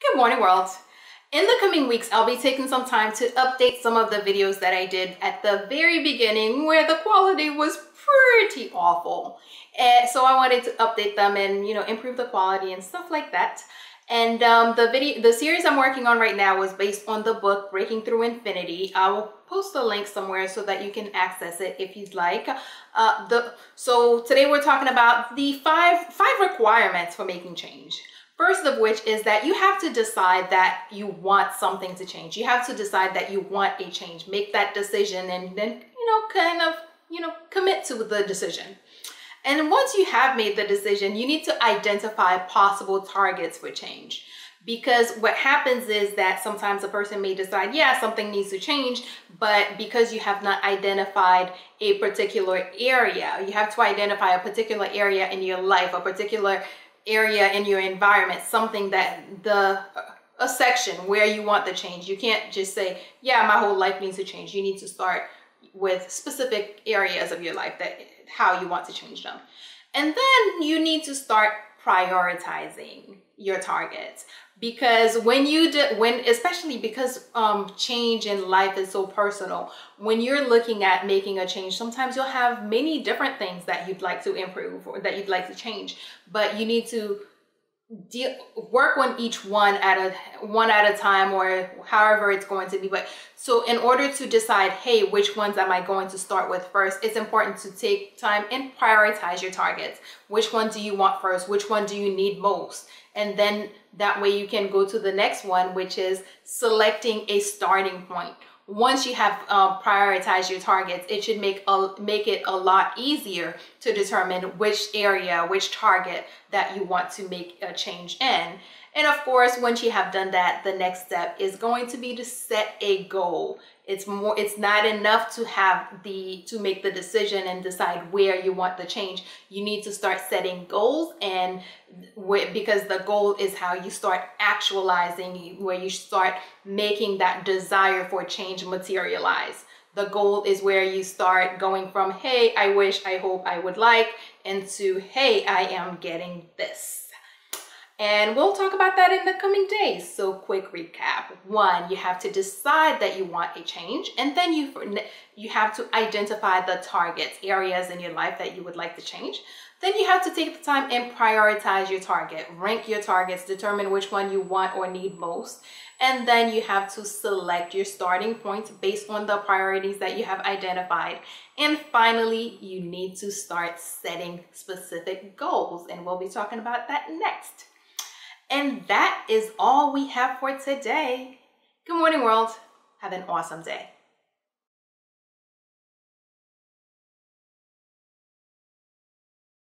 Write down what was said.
Good morning, world. In the coming weeks, I'll be taking some time to update some of the videos that I did at the very beginning where the quality was pretty awful. And so I wanted to update them and, you know, improve the quality and stuff like that. And um, the video, the series I'm working on right now was based on the book Breaking Through Infinity. I will post a link somewhere so that you can access it if you'd like. Uh, the so today we're talking about the five five requirements for making change. First of which is that you have to decide that you want something to change. You have to decide that you want a change. Make that decision and then you know kind of you know commit to the decision. And once you have made the decision, you need to identify possible targets for change. Because what happens is that sometimes a person may decide, yeah, something needs to change, but because you have not identified a particular area, you have to identify a particular area in your life, a particular area in your environment, something that the a section where you want the change. You can't just say, yeah, my whole life needs to change. You need to start with specific areas of your life that how you want to change them. And then you need to start prioritizing your targets. Because when you do when especially because um, change in life is so personal when you're looking at making a change sometimes you'll have many different things that you'd like to improve or that you'd like to change. But you need to deal, work on each one at a one at a time or however it's going to be but so in order to decide hey which ones am i going to start with first it's important to take time and prioritize your targets. Which one do you want first? Which one do you need most? And then that way you can go to the next one which is selecting a starting point once you have um, prioritized your targets, it should make a, make it a lot easier to determine which area, which target that you want to make a change in. And of course, once you have done that, the next step is going to be to set a goal. It's more, it's not enough to have the, to make the decision and decide where you want the change. You need to start setting goals and because the goal is how you start actualizing, where you start making that desire for change materialize. The goal is where you start going from, hey, I wish, I hope, I would like, into, hey, I am getting this. And we'll talk about that in the coming days. So quick recap. One, you have to decide that you want a change and then you, you have to identify the targets, areas in your life that you would like to change. Then you have to take the time and prioritize your target, rank your targets, determine which one you want or need most. And then you have to select your starting points based on the priorities that you have identified. And finally, you need to start setting specific goals. And we'll be talking about that next. And that is all we have for today. Good morning, world. Have an awesome day.